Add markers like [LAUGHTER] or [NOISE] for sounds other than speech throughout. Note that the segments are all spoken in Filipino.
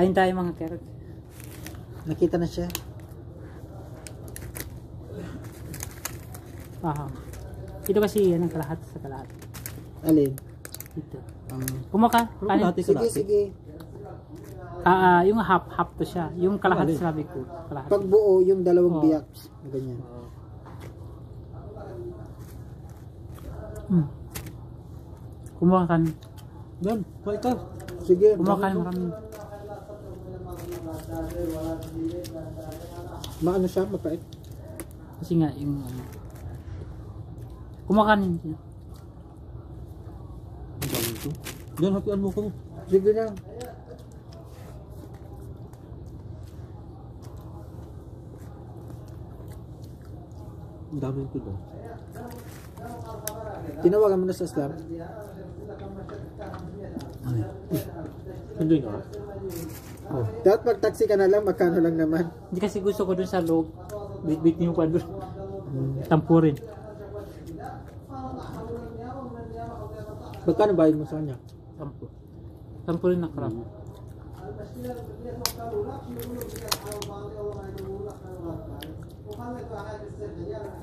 Kain tayo mga kerot. Nakita na siya. Aha. Ito kasi yan ang kalahat sa kalahat. Alin? Ito. Um, Kumaka. Kanin. Sige, kalahati. sige. Ah, ah, yung half half to siya. Yung kalahat Alin? sabi ko. Kalahat. Pag buo, yung dalawang Oo. biyak. Ganyan. Hmm. Kumuha ka. Yan, kuha ikaw. Sige. Kumuha ka marami. Maano siya? Mapait? Kasi nga yung ano. Ka rin. Ang dami ito. Yan, hapian mo ko. Sige na. Ang dami ito daw. Tinawagan mo na sa slam. Hindi nga. Oh. Dapat pag taxi ka na lang, magkano lang naman. Hindi kasi gusto ko dun sa loob. Bit-bit niyo pa dun. Tampurin. Magkano bayad mo sa kanya? Tampo. Tampurin na crab.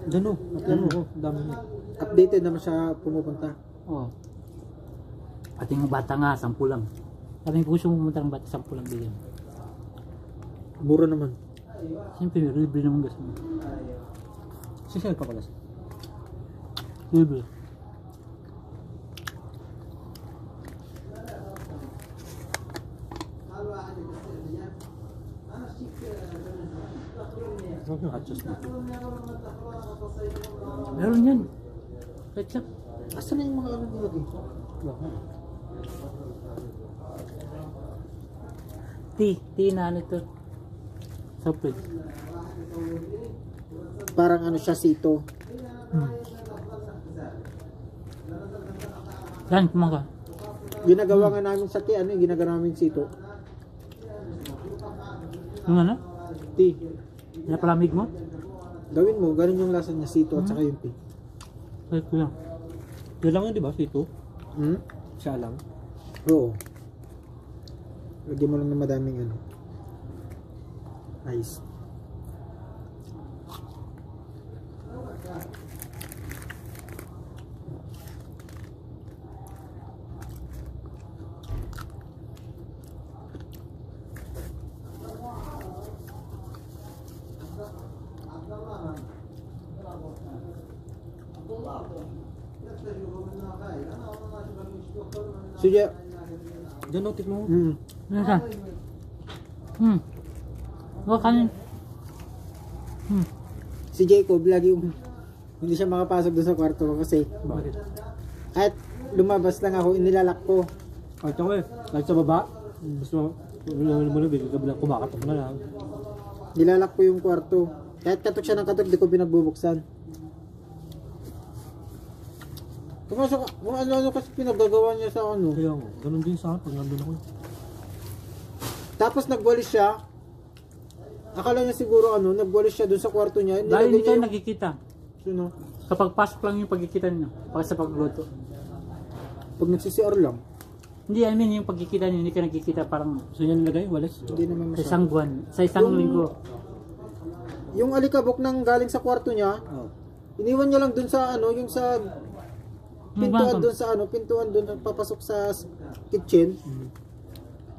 Yan o, hapian mo ko. Ang dami niya. Updated naman siya pumupunta. Oo. At yung bata nga, sampu lang. Sabi ko gusto pumunta ng bata, sampu lang bigyan. Mura naman. Siyempre, libre naman gusto mo. Sisel pa pala siya. Libre. Ano yung hot sauce dito? Meron yan. Ketchup. Asan na yung mga ano nilagay? Tea. Tea na ano to. Parang ano siya, sito. Yan, kumaka. Ginagawa nga namin sa tea, ano yung ginagawa namin sito? Yung ano? Tea. Pinapalamig mo? Gawin mo, ganun yung lasa niya, sito at saka yung tea. Ay, ko lang. Yan lang yun, di ba? Sito. Hmm? Siya lang. Oo. Lagyan mo lang ng madaming ano. Ice. Sige. Yan o, tikmo mo. Hmm. Ano siya? Hmm. Huwag kanin. Hmm. Si Jacob, lagi yung hindi siya makapasok doon sa kwarto ko kasi Bakit? kahit lumabas lang ako, inilalak ko. Kahit ako eh. Kahit sa baba. Gusto mo, mo na, bigla ka bilang kumakatok na lang. Nilalak ko yung kwarto. Kahit katok siya ng katok, di ko pinagbubuksan. Pumasok ka, kung ano-ano kasi pinagagawa niya sa ano. Kaya nga, ganun din sa akin pag nandun ako. eh. Tapos nagwalis siya. Akala niya siguro ano, nagwalis siya doon sa kwarto niya. Dahil hindi niya kayo yung- nakikita. Sino? Kapag pasok lang yung pagkikita niyo. Pag sa pagluto. Pag nagsi-CR lang. Hindi, I mean yung pagkikita niyo, hindi ka nakikita parang So yan nilagay, walis. Hindi naman sa masyado. isang buwan. Sa isang Yung- linggo. Yung alikabok nang galing sa kwarto niya, Oh. iniwan niya lang doon sa ano, yung sa pintuan doon sa ano, pintuan doon papasok sa kitchen.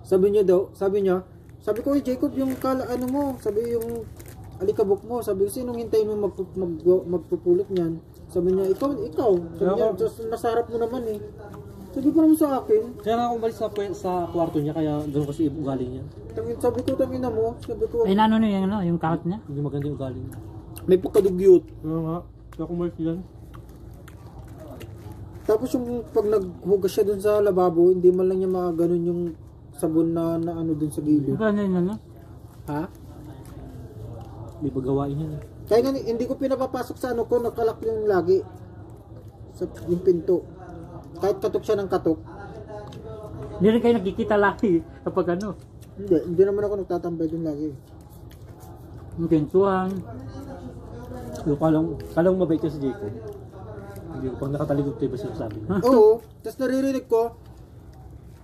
Sabi niya daw, sabi niya, sabi ko, "Uy, Jacob, yung kala ano mo, sabi yung alikabok mo, sabi ko, sinong hintayin mo magpu- mag, magpupulot niyan? Sabi niya, ikaw, ikaw. Sabi niya, Ako. "Diyos, nasa harap mo naman eh. Sabi ko naman sa akin, Kaya nga ako umalis sa, sa kwarto niya, kaya ganun kasi ugali niya. tangin, sabi ko, tangin na mo, sabi ko, Ay, nano niyo yung, ano, yung kahit niya? Hindi maganda yung ugali niya. may pagkadugyot. Kaya nga, kaya ako umalis yan. Tapos yung pag naghugas siya dun sa lababo, hindi man lang niya makaganon yung sabon na, na ano dun sa gilid. ano yun, ano? Ha? May pagawain yan. eh. Kaya nga hindi ko pinapapasok sa ano ko, nakalak yung lagi. Sa yung pinto. Kahit katok siya ng katok. Hindi rin kayo nakikita lagi [LAUGHS] kapag ano. Hindi, hindi naman ako nagtatambay dun lagi. Yung kentuhan. Yung kalang, kalang mabait ka si Jacob. Hindi, pag nakatalikod kayo ba sinasabi niya? Oo, tapos naririnig ko,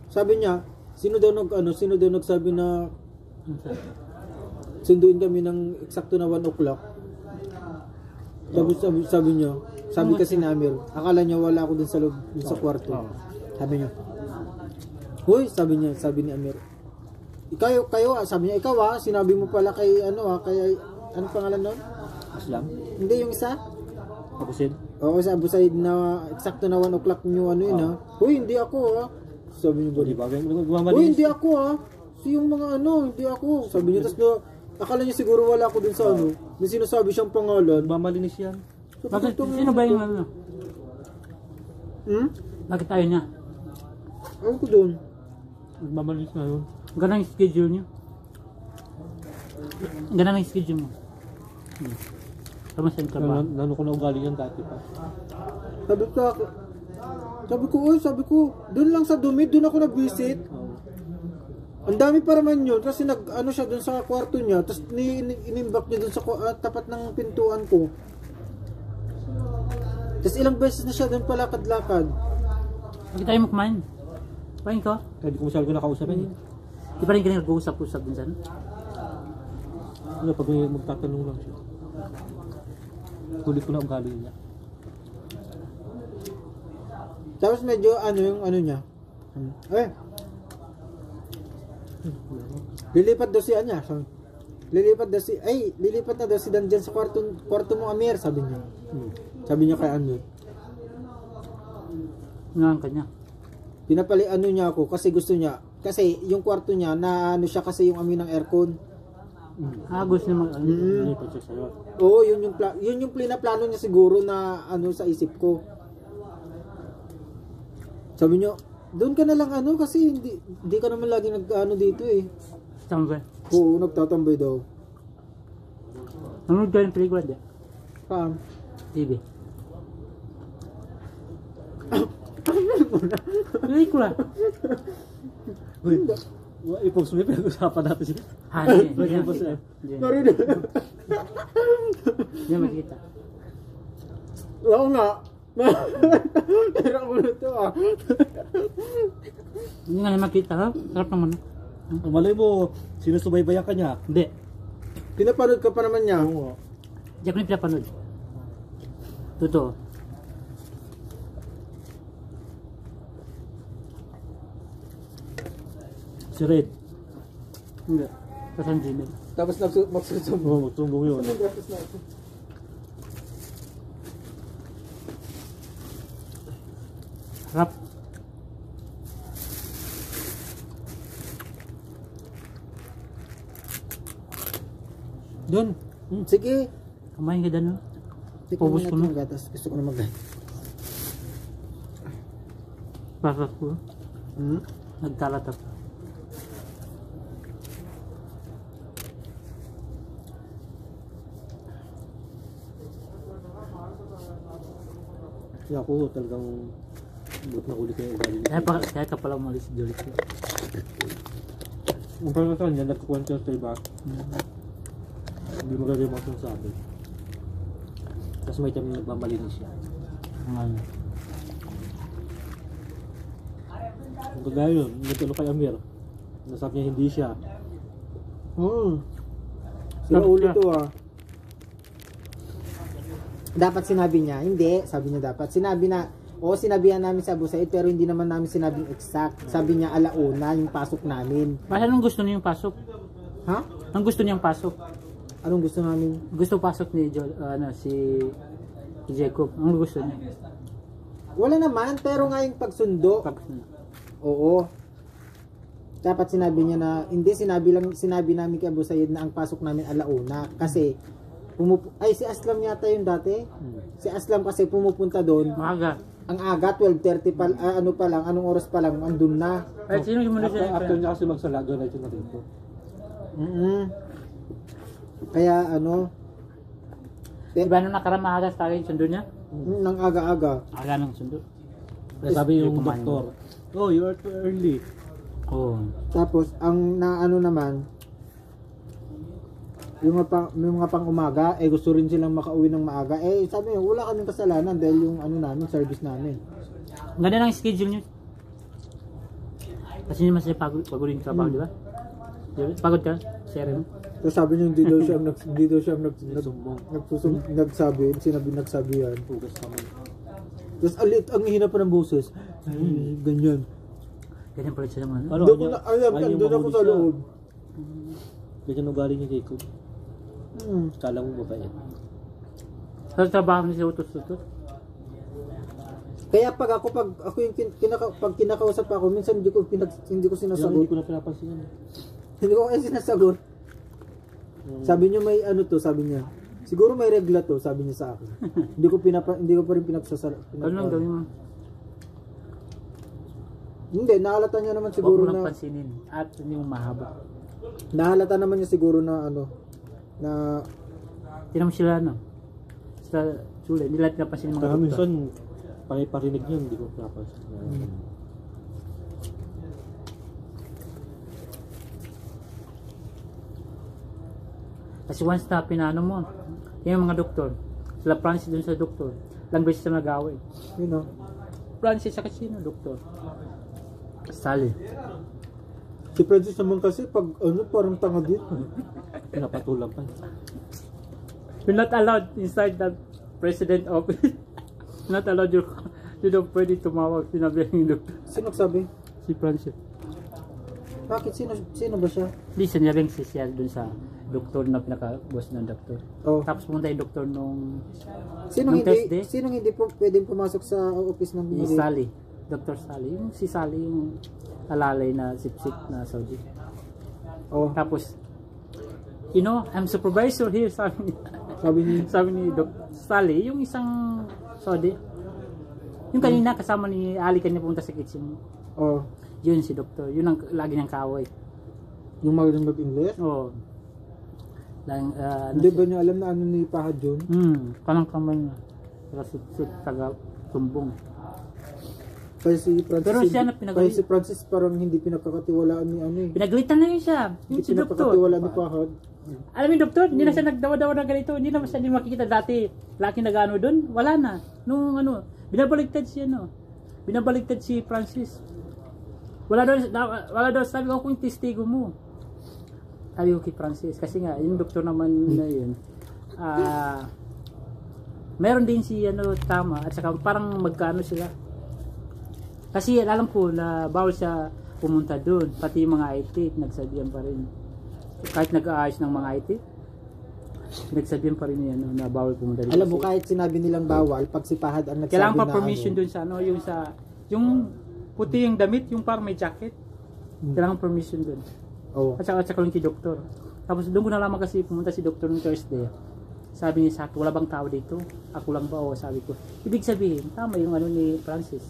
sabi niya, Sino daw nag ano, sino daw nagsabi na Ano sunduin kami ng eksakto na 1 o'clock? Sabi, sabi, sabi niya, sabi kasi ni Amir, akala niya wala ako dun sa loob, dun sa kwarto. Sabi niya, Hoy, sabi niya, sabi ni Amir. Ikaw, kayo, ah," sabi niya, ikaw ah, sinabi mo pala kay, ano ah, kay, ano pangalan nun? Islam. Hindi, yung isa? Kapusin. Oo, sa Abu Said na eksakto na 1 o'clock nyo ano yun ah. Hoy, hindi ako ah. Sabi niya, Di ba? Uy, Gumamali. hindi ako ah. Si yung mga ano, hindi ako. Sabi niya, tapos na, akala niya siguro wala ako dun sa ano. May sinasabi siyang pangalan. Gumamalinis yan. So, Bakit? Sino ba yung ano? Hmm? Bakit tayo niya? Ano ko dun? Gumamalinis na yun. Ganang yung schedule niyo. Ganang yung schedule mo. Hmm. Kamusta yung trabaho? Nan- Nano ko na ugali yan dati pa. Sabi ko, sabi ko, uy, sabi ko, dun lang sa dumi, dun ako nag-visit. Ang dami para man yun kasi nag ano siya dun sa kwarto niya tapos ni, ni inimbak niya dun sa ah, tapat ng pintuan ko. Tapos ilang beses na siya dun palakad-lakad. Bakit tayo mo kumain? Kumain ka? Kaya di ko masyado ko nakausapin. eh. Di pa rin ka nag-uusap-usap din sana? Ano, pag may magtatanong lang siya. Huli ko na ugali niya. Tapos medyo ano yung ano niya. Eh. Lilipat daw si Anya. Sabi, lilipat daw si ay lilipat na daw si Dan dyan sa kwarto kwarto mo Amir sabi niya. Sabi niya kay Amir. Ngayon ka niya. Pinapali ano niya ako kasi gusto niya kasi yung kwarto niya na ano siya kasi yung amin ng aircon. Gusto niya mag... ano? Mm. Siya sa'yo. Oo, yun yung pla- yun yung plano niya siguro na ano sa isip ko. Sabi niyo, doon ka na lang ano kasi hindi, hindi ka naman lagi nag ano dito eh. Tama ba? Oo, nagtatambay daw. Nanonood ka ng pelikula di? Pam. TV. pelikula? Uy, i-post mo yung pinag-usapan natin siya. Ha, hindi. Hindi mo makita. siya. Hindi Hindi makita. Oo nga. Pero ako na to ah. Hindi nga na makita ha? Sarap naman. ha? Ang malay mo, sinusubaybayan ka niya. Hindi. Pinapanood ka pa naman niya. Oo. Hindi ako na pinapanood. Totoo. Si Red. Hindi. Ang Gmail. Tapos magsusumbong. Oo, magsumbong yun. Tapos na Doon. Hmm, sige. Kumain ka dyan. Paubos ko na. yung gatas. Gusto ko na mag Sarap ko. Hmm? Nagkalat ako. Kaya ako talagang buot na uli kayo ugali. Kaya, pa, kaya ka pala umalis si Jolis. Ang sa kanya, nagkukwento sa iba. Hindi mo gagawin mga sabi. Tapos may time na nagmamalinis siya. Ang ano. Ang kagaya yun, nagkano kay Amir. Nasabi niya hindi siya. Oo. Sabi ulo to ah. Dapat sinabi niya, hindi, sabi niya dapat. Sinabi na, o sinabihan namin sa Abu Said, pero hindi naman namin sinabing exact. Sabi niya alauna yung pasok namin. Basta anong gusto niyo yung pasok? Ha? Ang gusto niyang pasok? Anong gusto namin? Gusto pasok ni jo, ano, si, Jacob. Ang gusto niya? Wala naman, pero nga yung pagsundo. Pag, ano, Oo. Dapat sinabi niya na, hindi, sinabi lang, sinabi namin kay Abu Said na ang pasok namin alauna. Kasi, pumup ay si Aslam yata yung dati. Si Aslam kasi pumupunta doon. maaga. Ang aga, 12.30 pa, ah, ano pa lang, anong oras pa lang, andun na. Ay, sino yung muna siya? after niya kasi magsala, doon na ito na rito. mm Kaya ano, Diba nung nakaraan maaga sa akin, sundo niya? nang aga-aga. Aga ng sundo. Kaya sabi yung kumain doktor, oh, you are too early. Oo. Tapos, ang na ano naman, yung mga pang, yung mga pang umaga, eh gusto rin silang makauwi ng maaga. Eh, sabi niya, wala kaming kasalanan dahil yung ano namin, service namin. Ang ganda ng schedule niyo. Kasi naman siya pagod, pagod yung trabaho, di ba? Di ba? Pagod ka? Sir, mo? Tapos sabi niya, hindi daw siya ang [LAUGHS] nag, hindi daw siya ang nag, nag, nagsusum, nagsabi, sinabi nagsabi yan. Hugas naman. Tapos alit, ang hina pa ng boses. Ay, ganyan. Ganyan pala siya naman. Ano, Doon ko niya- na, alam, doon ako sa loob. Ganyan ugali niya Jacob. Hmm. Kala mo mabait. Sa trabaho niya siya utos-utos. Kaya pag ako pag ako yung kin, kinaka, pag kinakausap ako, minsan hindi ko pinag, hindi ko Pero hindi sinasagot. ko na pinapansin. Hindi ko kasi sinasagot. Yung- Sabi niya may ano to, sabi niya. Siguro may regla to, sabi niya sa akin. [LAUGHS] hindi ko pinapa, hindi ko pa rin pinagsasara. Ano lang gawin mo? Hindi, nahalata niya naman Huwag siguro mo lang na pansinin. At hindi mo mahaba. nahalata naman niya siguro na ano na Tinan mo sila, ano? Sila, Sule, hindi lahat napansin yung mga Kaya doktor. minsan, pare-parinig niya, hindi ko pinapansin. Kasi once na pinano mo, yung mga doktor, sila Francis dun sa doktor, lang beses na nag-away. you know. Francis sa sino doktor? Sally. Si Francis naman kasi pag ano parang tanga din. [LAUGHS] Pinapatulang pa. You're not allowed inside the president office. [LAUGHS] not allowed you. You don't pwede tumawag. Sinabi ng doktor. Sino nagsabi? Si Francis. Bakit sino sino ba siya? Hindi, sinabing si siya dun sa doktor na pinaka-boss ng doktor. Oh. Tapos pumunta yung doktor nung Sino Nung hindi Thursday? sino hindi po pwedeng pumasok sa office ng si Sally. Dr. Sally. Yung si Sally yung alalay na sipsip na Saudi. Oh, Tapos, you know, I'm supervisor here, [LAUGHS] sabi ni, sabi ni sabi ni Doc Sally, yung isang Saudi. Yung kanina, kasama ni Ali kanina pumunta sa kitchen. oh, Yun si Doktor. Yun ang lagi niyang kaway. yung magaling mag-English. Oo. Lang, ah, ano Hindi siya? ba niya alam na ano ni Pahad yun? Hmm, kanang kamay niya. Si taga tumbong. Kasi si Francis, Pero siya na pinagaling. kasi si Francis parang hindi pinagkakatiwalaan ni ano eh. Pinagalitan na yun siya. Yun Hindi si Doktor. pinagkakatiwalaan ni Pahad. Alam mo yung doktor, hindi na siya nagdawa-dawa na ganito. Hindi na siya hindi makikita dati. Laki nag-ano doon, wala na. Nung ano, binabaligtad siya no. Binabaligtad si Francis. Wala daw, wala daw, sabi ko, ako yung testigo mo. Sabi ko kay Francis, kasi nga, yung doktor naman na yun, [LAUGHS] ah, meron din si ano, tama, at saka parang magkano sila. Kasi alam ko na bawal siya pumunta doon, pati yung mga IT, nagsabihan pa rin kahit nag-aayos ng mga IT, pinagsabihan pa rin niya no, na bawal pumunta dito. Alam mo kahit sinabi nilang bawal, pag si Pahad ang nagsabi kailangan pa na permission ano, dun sa ano, yung sa, yung puti yung damit, yung parang may jacket. Hmm. Kailangan permission dun. Oh. At saka, at saka lang kay doktor. Tapos doon ko nalaman kasi pumunta si doktor ng Thursday. Sabi niya sa akin, wala bang tao dito? Ako lang ba? O sabi ko. Ibig sabihin, tama yung ano ni Francis.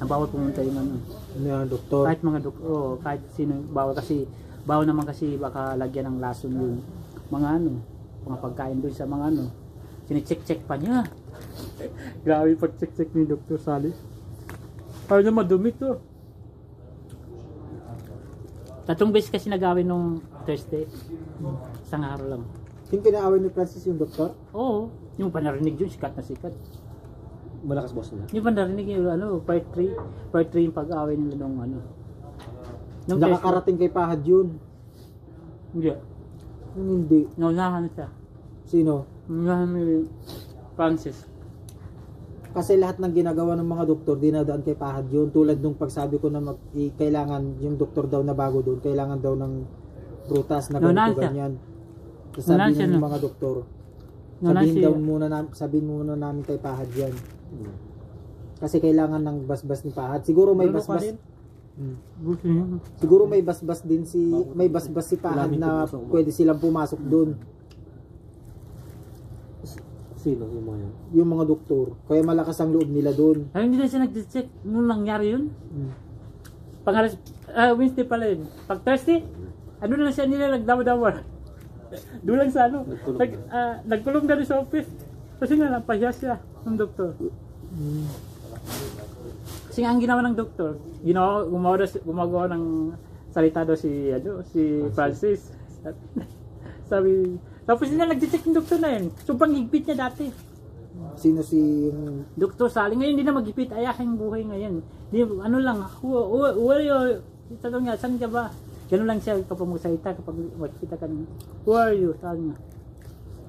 Na bawal pumunta yung ano. Ano yan, doktor? Kahit mga doktor, oh, kahit sino, bawal kasi, bawal naman kasi baka lagyan ng lason yung mga ano, mga pagkain doon sa mga ano. Sinicheck-check pa niya. Grabe pag-check-check ni Dr. Sally. Parang niya madumi to. Tatlong beses kasi nagawin nung Thursday. Isang araw lang. Yung pinaaway ni Francis yung doktor? Oo, yung pa narinig yun, sikat na sikat. Malakas boss nila. Yung pa narinig yung ano, part 3, part 3 yung pag-away nila nung ano. Nung. Nakakarating kay Pahad yun. Hindi. Yung hindi. Naunahan siya. Sino? Naunahan ni Francis. Kasi lahat ng ginagawa ng mga doktor, dinadaan kay Pahad yun. Tulad nung pagsabi ko na mag, i- kailangan, yung doktor daw na bago doon, kailangan daw ng prutas na ganito siya. ganyan. Tapos Naunahan sabi ng mga doktor, sabihin daw muna, na, sabihin muna namin kay Pahad yan. Hmm. Kasi kailangan ng basbas ni Pahad. Siguro may basbas. Hmm. Buti. Siguro may basbas din si may basbas si Pahad na pwede silang pumasok doon, Sino yung mga yan? yung mga doktor. Kaya malakas ang loob nila doon. Ay, hindi na siya nag-check nung nangyari yun. Hmm. Pangalas, ah, Wednesday pala yun. Pag Thursday, ano na siya nila nagdawa-dawa. [LAUGHS] Doon lang sa ano. Nagkulong Nag, ah, nagkulong na rin sa office. Kasi nga, napahiya siya ng doktor. Hmm. Kasi nga, ang ginawa ng doktor, ginawa, gumawa, gumagawa ng salita daw si, ano, si Francis. [LAUGHS] Sabi, tapos hindi na nag-check yung doktor na yun. Sobrang higpit niya dati. Sino si yung Doktor Sally, ngayon hindi na magipit, ayaking buhay ngayon. Di, ano lang, are your Tanong nga, saan ka ba? Ganun lang siya kapag magsalita, kapag makikita ka niya. Who are you? Sabi niya.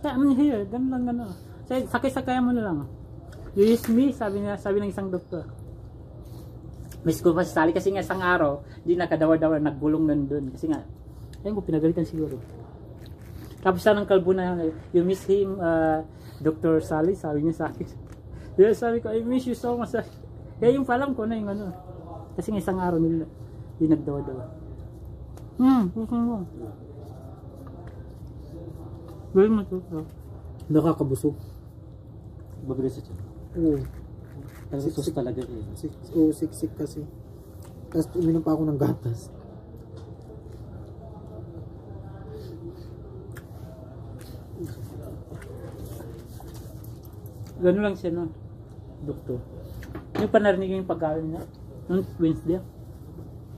"Yeah, I'm here. Ganun lang, ano. Say, sakay-sakay mo na lang. You use me, sabi niya, sabi ng isang doktor. Miss ko pa sali kasi nga isang araw, di nakadawa-dawa, naggulong nandun. Kasi nga, ayun ko, pinagalitan siguro. Tapos siya ng kalbo na, you miss him, uh, Dr. Sally, sabi niya sa akin. [LAUGHS] Yes, sabi ko, I miss you so much. Kaya [LAUGHS] yung palam ko na yung ano. Kasi nga isang araw nila, di nagdawa-dawa. Hmm, gusto mo. Gawin mo to. oh. Nakakabusog. Mabilis siya. Oo. Pero sus talaga eh. Oo, siksik kasi. Tapos uminom pa ako ng gatas. Ganun lang siya, no? Doktor. Yung pa narinig yung pagkawin niya. Nung Wednesday,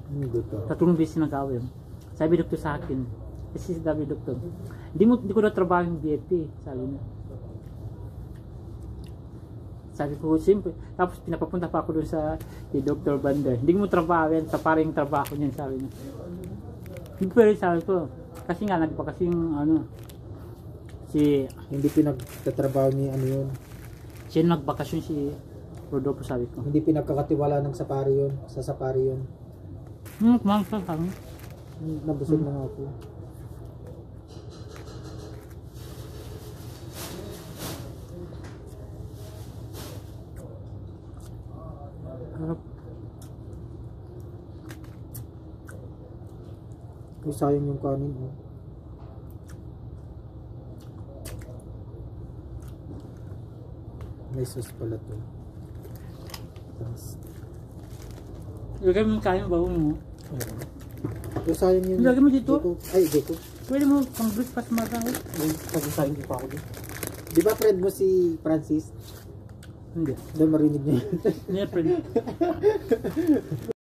Hindi to. tatlong beses nagkawin. Sabi doktor sa akin, kasi sabi doktor, hindi mo hindi ko na trabaho yung BFP, sabi niya. Sabi ko, simple. Tapos pinapapunta pa ako doon sa kay Dr. Bander. Hindi mo trabaho yan, sa parang trabaho niyan, sabi niya. Hindi rin sabi ko. Kasi nga, nagpa kasi yung ano, si, Hindi pinagtatrabaho ni ano yun. Siya nagbakasyon si Rodolfo, sabi ko. Hindi pinagkakatiwala ng sapari yun. Sa sapari yun. Hmm, kumang sa sabi niya. Nabusog na nga ako. Harap. Ay, sayang yung kanin. Oh. May sauce pala to. Tapos, Ilagay mo kain, bago mo. Ay, sayang yun. Ilagay mo dito? Jacob. Ay, Jacob. Pwede mo pang breakfast mata. Pag-usahin ko pa ako din. Di ba friend mo si Francis? Hindi. Doon marinig niya yun. Hindi, friend. [LAUGHS]